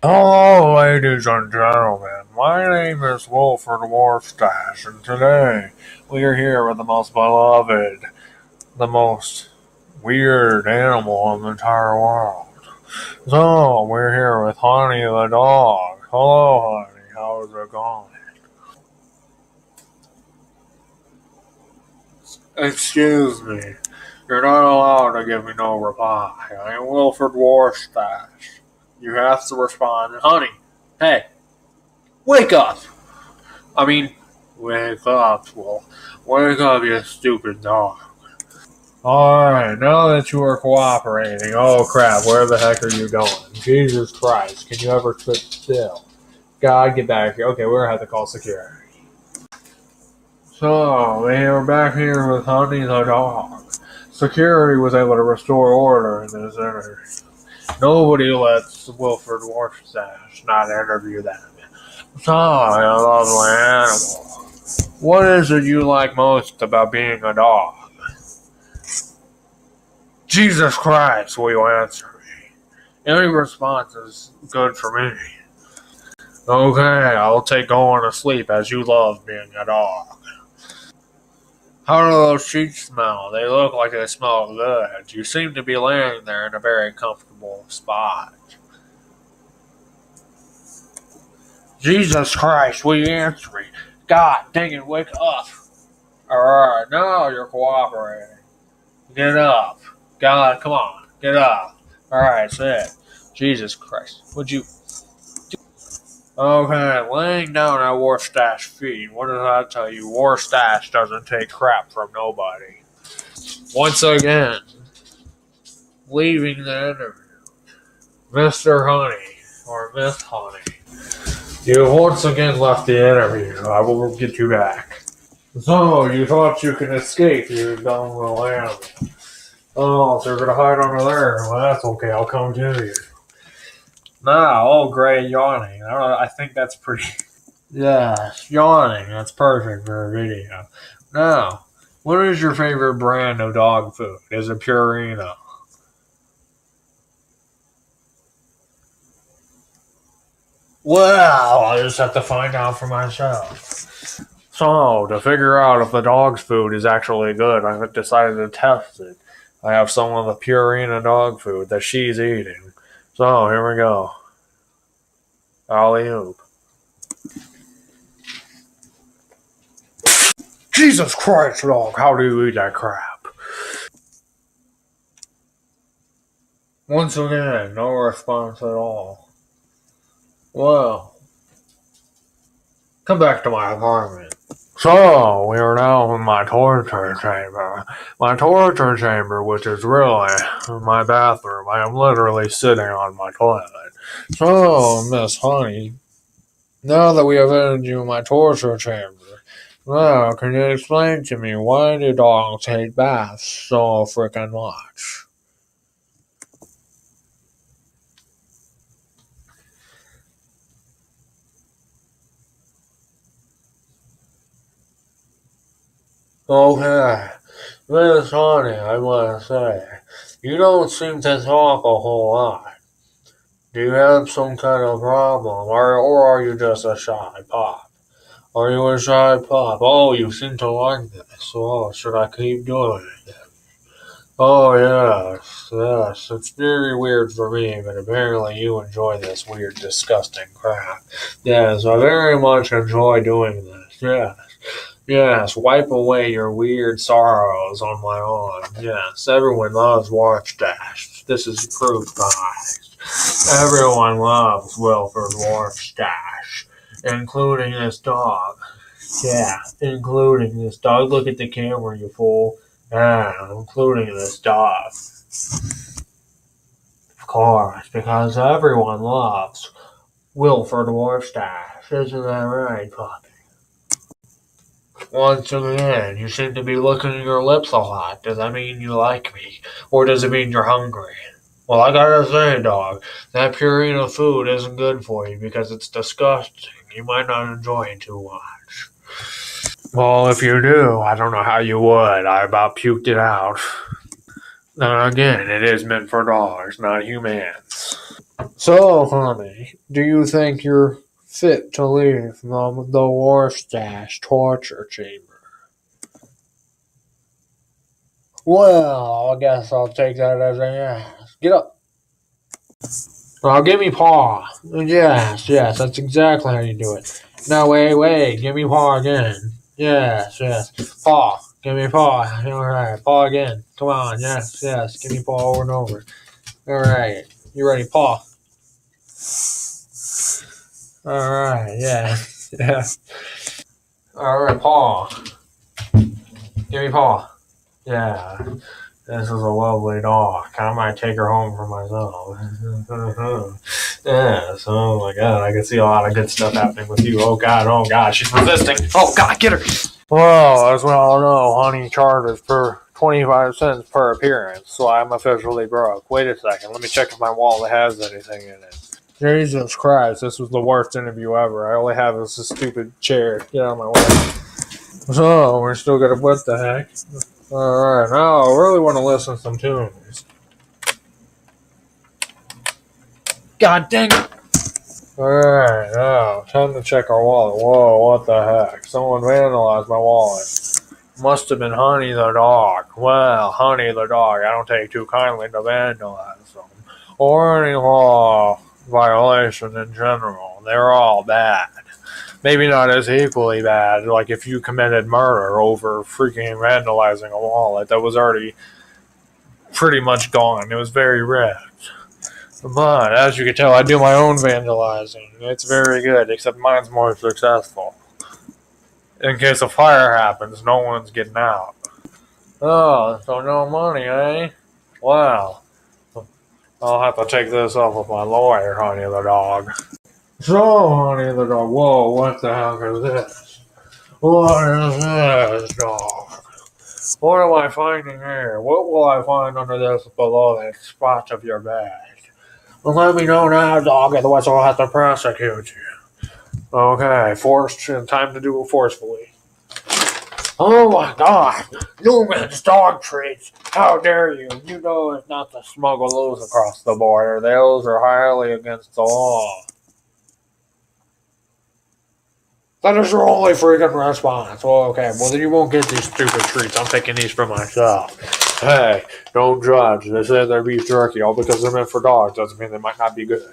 Hello, ladies and gentlemen. My name is Wilford Warfstache, and today we are here with the most beloved, the most weird animal in the entire world. So, we're here with Honey the dog. Hello, Honey. How's it going? Excuse me. You're not allowed to give me no reply. I am Wilford Warfstache. You have to respond, honey. Hey, wake up! I mean, wake up, well, wake up, you stupid dog. Alright, now that you are cooperating, oh crap, where the heck are you going? Jesus Christ, can you ever sit still? God, get back here. Okay, we're gonna have to call security. So, we are back here with Honey the dog. Security was able to restore order in this interview. Nobody lets Wilford Warfstache not interview them. So, a lovely animal. What is it you like most about being a dog? Jesus Christ, will you answer me? Any response is good for me. Okay, I'll take going to sleep as you love being a dog. How do those sheets smell? They look like they smell good. You seem to be laying there in a very comfortable spot. Jesus Christ, will you answer me? God dang it, wake up. Alright, now you're cooperating. Get up. God, come on, get up. Alright, sit. Jesus Christ, would you. Okay, laying down at Warfstache feet. What did I tell you? War Warfstache doesn't take crap from nobody. Once again, leaving the interview. Mr. Honey, or Miss Honey. You once again left the interview. I will get you back. So, you thought you could escape, you dumb little animal. Oh, so you're gonna hide under there. Well, that's okay. I'll come to you. Nah, oh, great, yawning. I, don't know, I think that's pretty. Yeah, yawning. That's perfect for a video. Now, what is your favorite brand of dog food? Is it Purina? Well, I just have to find out for myself. So, to figure out if the dog's food is actually good, I've decided to test it. I have some of the Purina dog food that she's eating. So, here we go. Alley oop. Jesus Christ, dog, how do you eat that crap? Once again, no response at all. Well, come back to my apartment. So, we are now in my torture chamber. My torture chamber, which is really my bathroom. I am literally sitting on my toilet. So, Miss Honey, now that we have entered you in my torture chamber, now can you explain to me why do dogs hate baths so freaking much? Okay, Miss Honey, I want to say, you don't seem to talk a whole lot. Do you have some kind of problem, or, or are you just a shy pop? Are you a shy pop? Oh, you seem to like this. Oh, should I keep doing it? Oh, yes, yes. It's very weird for me, but apparently you enjoy this weird, disgusting crap. Yes, I very much enjoy doing this. Yes. Yes, wipe away your weird sorrows on my arm. Yes, everyone loves Warfstache. This is proof, guys. Everyone loves Wilford Warfstache, including this dog. Yeah, including this dog. Look at the camera, you fool. Yeah, including this dog. Of course, because everyone loves Wilford Warfstache. Isn't that right, puppy? Once again, you seem to be licking your lips a lot. Does that mean you like me? Or does it mean you're hungry? Well, I gotta say, dog, that Purina food isn't good for you because it's disgusting. You might not enjoy it too much. Well, if you do, I don't know how you would. I about puked it out. Then again, it is meant for dogs, not humans. So So, honey, do you think you're fit to leave the, the Warfstache torture chamber? Well, I guess I'll take that as a yes. Get up. Oh, give me paw. Yes, yes, that's exactly how you do it. No, wait, wait, give me paw again. Yes, yes. Paw. Give me paw. All right, paw again. Come on, yes, yes. Give me paw over and over. All right, you ready? Paw. All right, yeah, yeah. All right, paw. Give me paw. Yeah, this is a lovely dog. I might take her home for myself. yeah, so oh my god, I can see a lot of good stuff happening with you. Oh god, oh god, she's resisting. Oh god, get her! Well, as we all know, honey charges per 25 cents per appearance, so I'm officially broke. Wait a second, let me check if my wallet has anything in it. Jesus Christ, this was the worst interview ever. I only have this stupid chair. Get out of my way. So, we're still gonna, what the heck? Alright, now I really want to listen to some tunes. God dang it! Alright, now, time to check our wallet. Whoa, what the heck? Someone vandalized my wallet. Must have been Honey the dog. Well, Honey the dog, I don't take too kindly to vandalism. Or any law violation in general. They're all bad maybe not as equally bad. Like if you committed murder over freaking vandalizing a wallet that was already pretty much gone. It was very wrecked. But as you can tell, I do my own vandalizing. It's very good, except mine's more successful. In case a fire happens, no one's getting out. Oh, so no money, eh? Wow. I'll have to take this up with my lawyer, honey the dog. So, honey, the dog. Whoa, what the heck is this? What is this, dog? What am I finding here? What will I find under this below the spot of your bag? Well, let me know now, dog, otherwise I'll have to prosecute you. Okay, forced. Time to do it forcefully. Oh my god! Newman's dog treats! How dare you! You know it's not to smuggle those across the border. Those are highly against the law. That is your only freaking response. Well, okay, well then you won't get these stupid treats. I'm taking these for myself. Hey, don't judge. They say they're beef jerky. All because they're meant for dogs doesn't mean they might not be good.